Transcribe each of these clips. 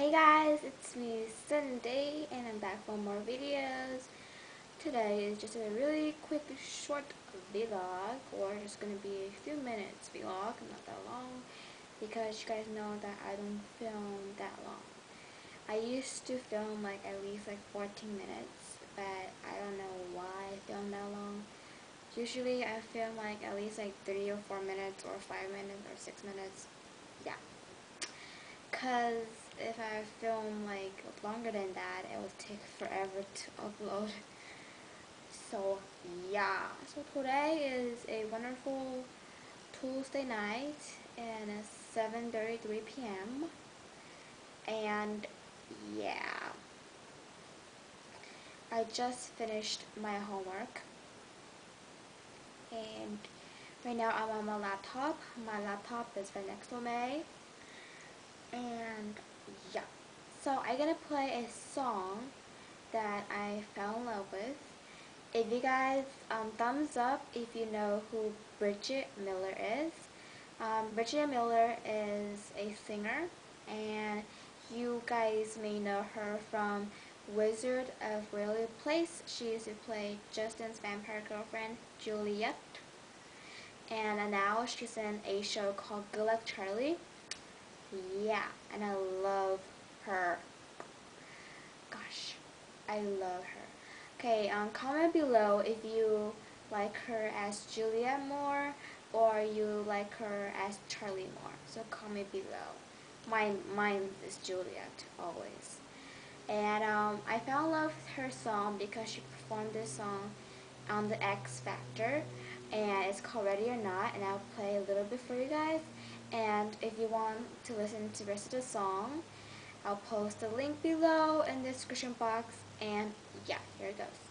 Hey guys, it's me Cindy and I'm back for more videos. Today is just a really quick short vlog or just gonna be a few minutes vlog, not that long because you guys know that I don't film that long. I used to film like at least like 14 minutes but I don't know why I film that long. Usually I film like at least like 3 or 4 minutes or 5 minutes or 6 minutes. Yeah. Cause if I film like longer than that, it will take forever to upload. So yeah, so today is a wonderful Tuesday night and it's 7.33 p.m. And yeah, I just finished my homework and right now I'm on my laptop. My laptop is right next to me and yeah. So I'm gonna play a song that I fell in love with. If you guys, um, thumbs up if you know who Bridgit Mendler is. Um, Bridgit Mendler is a singer and you guys may know her from Wizard of Waverly Place. She used to play Justin's vampire girlfriend, Juliet. And now she's in a show called Good Luck Charlie. Yeah, and I love her. Gosh, I love her. Okay, um, comment below if you like her as Julia more or you like her as Charlie more. So comment below. Mine, mine is Juliet, always. And um, I fell in love with her song because she performed this song on the X Factor. And it's called Ready or Not, and I'll play a little bit for you guys. And if you want to listen to the rest of the song, I'll post the link below in the description box. And yeah, here it goes.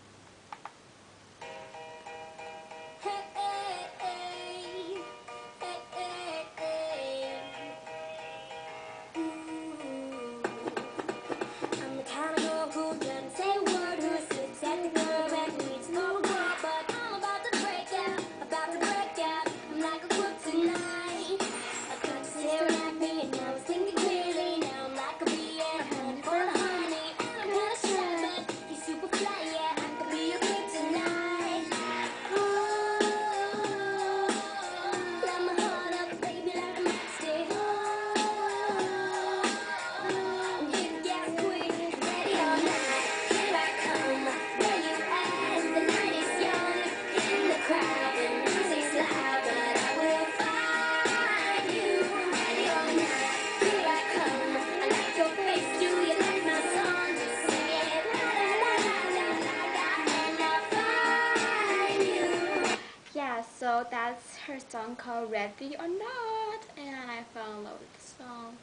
That's her song called Ready or Not and I fell in love with the song.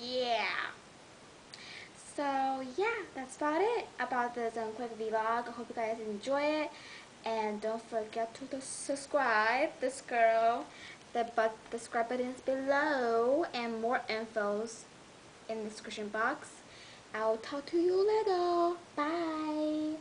Yeah. So yeah that's about it about this um, quick vlog. I hope you guys enjoy it. And don't forget to subscribe this girl. The but the subscribe button is below and more infos in the description box. I'll talk to you later. Bye